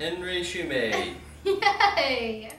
Henry Shumate. Yay!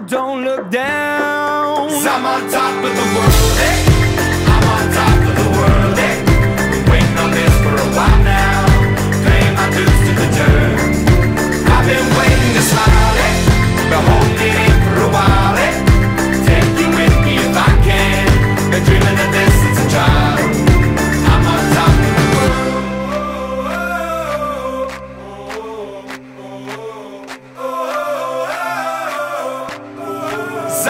but don't look down. Cause I'm on top of the world, eh? I'm on top of the world, eh? Been waiting on this for a while now. Paying my dues to the dirt. I've been waiting to smile, eh? But holding it.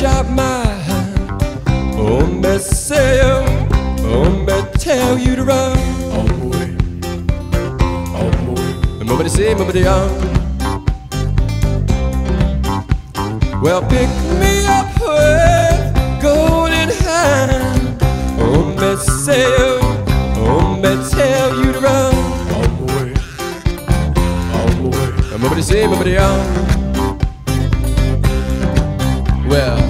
shut my hand. oh, me say, on me tell you to run. On boy, on boy. Nobody say, nobody on. Well, pick me up with golden hand. On me say, oh, me tell you to run. On boy, on boy. Nobody say, nobody on. Well.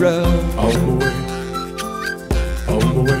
run. On my way. On my way.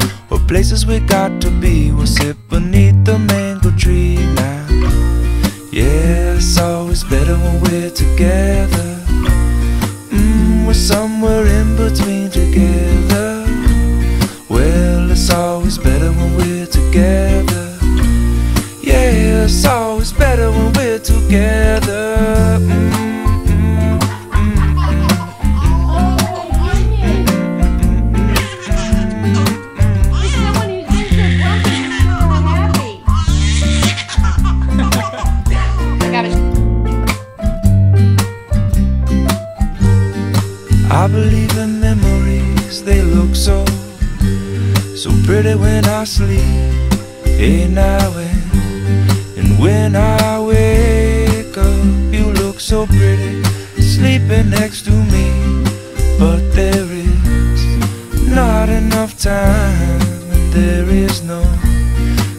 or places we got to be. We'll sit beneath the mango tree now. Yeah, it's always better when we're together. Mm, we're somewhere in between together. When I when When I wake up, you look so pretty, sleeping next to me. But there is not enough time, and there is no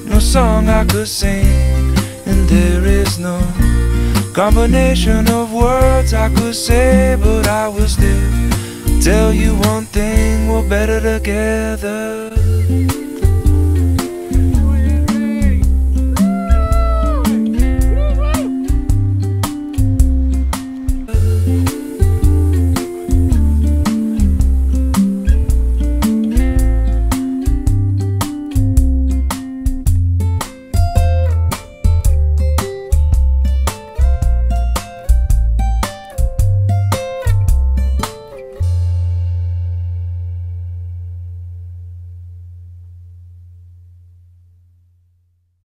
no song I could sing, and there is no combination of words I could say, but I will still tell you one thing: we're better together.